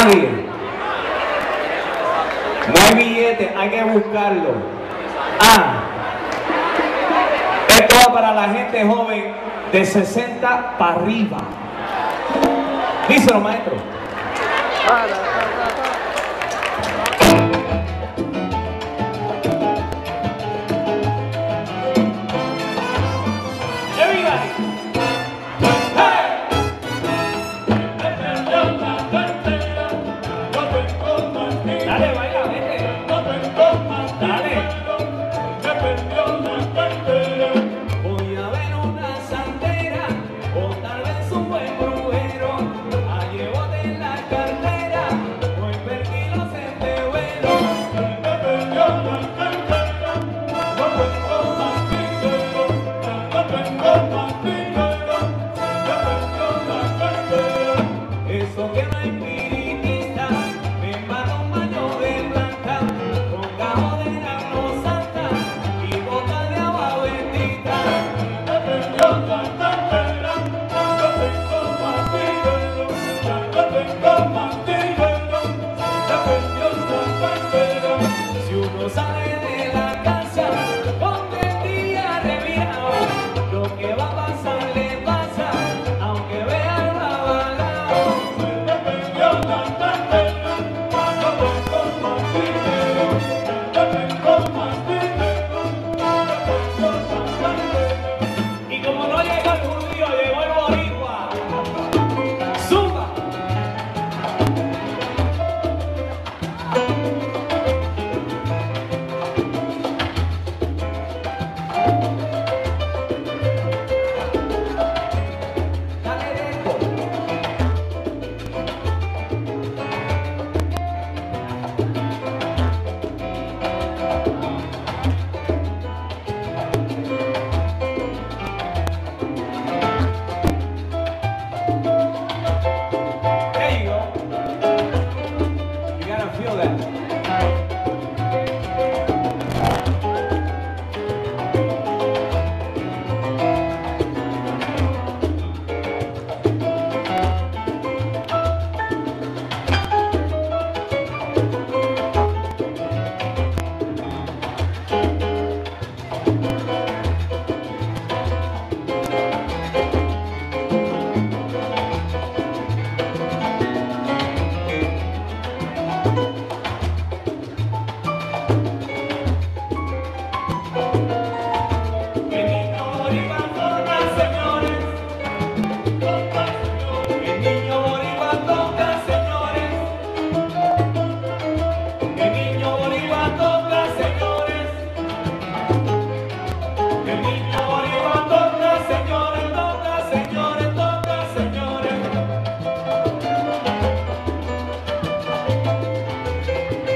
No hay billete, hay que buscarlo. Ah, esto va para la gente joven de 60 para arriba. Díselo, maestro.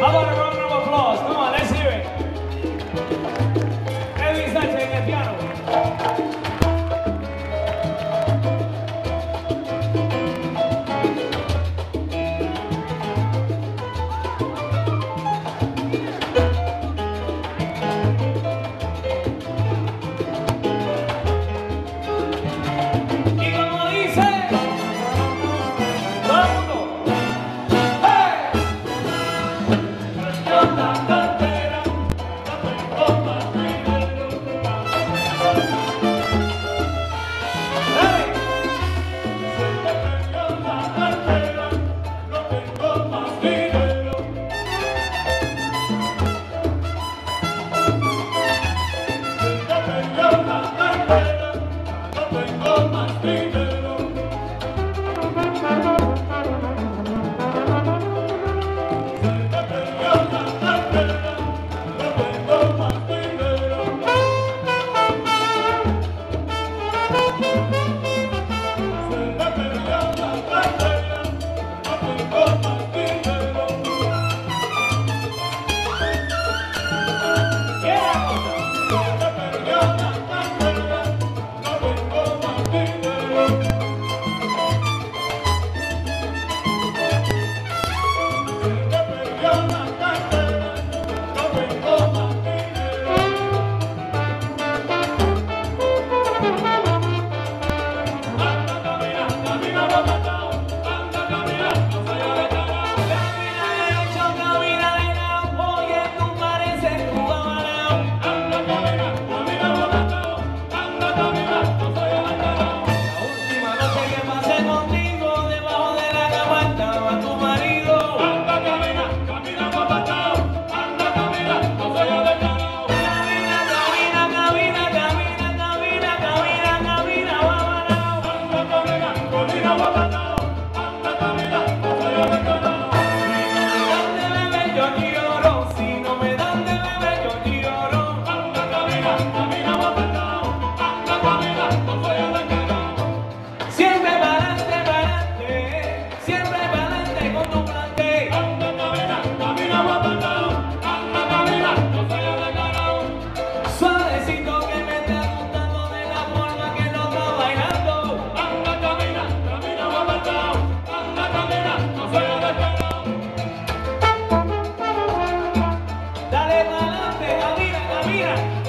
가봐라 Yeah.